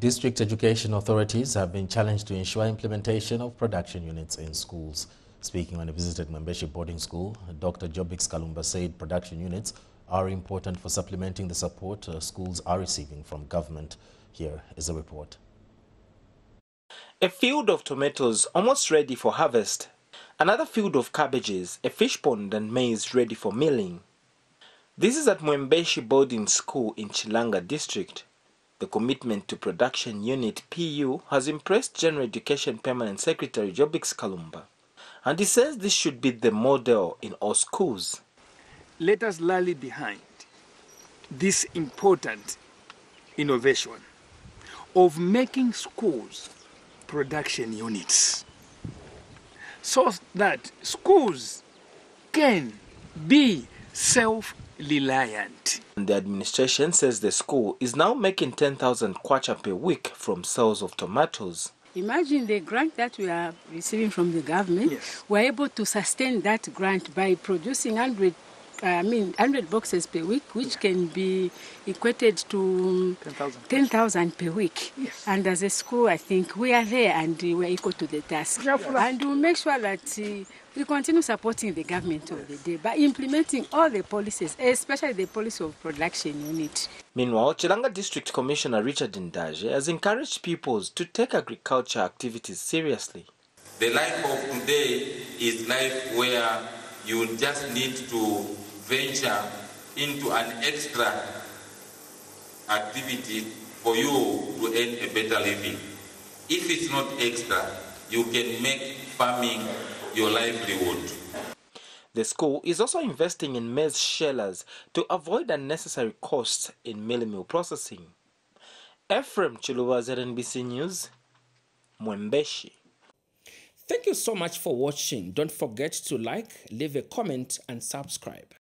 District education authorities have been challenged to ensure implementation of production units in schools. Speaking when he visited Mwembeshi Boarding School, Dr. Jobbicks Kalumba said production units are important for supplementing the support uh, schools are receiving from government. Here is a report. A field of tomatoes almost ready for harvest. Another field of cabbages, a fish pond and maize ready for milling. This is at Mwembeshi Boarding School in Chilanga District. The commitment to production unit PU has impressed General Education Permanent Secretary Jobbicks Kalumba. And he says this should be the model in all schools. Let us rally behind this important innovation of making schools production units so that schools can be self-reliant. The administration says the school is now making 10,000 kwacha per week from sales of tomatoes. Imagine the grant that we are receiving from the government. Yes. We're able to sustain that grant by producing 100, uh, I mean, 100 boxes per week, which can be equated to 10,000. 10,000 per week. Yes. And as a school, I think we are there and we're equal to the task. And we'll make sure that uh, we continue supporting the government of the day by implementing all the policies, especially the policy of production unit. Meanwhile, Chilanga District Commissioner Richard Ndaje has encouraged pupils to take agriculture activities seriously. The life of today is life where you just need to venture into an extra activity for you to earn a better living. If it's not extra, you can make farming your livelihood. The school is also investing in maize shellers to avoid unnecessary costs in mealie meal processing. Ephraim Chiluba, ZNBC News, Mwembeshi. Thank you so much for watching. Don't forget to like, leave a comment and subscribe.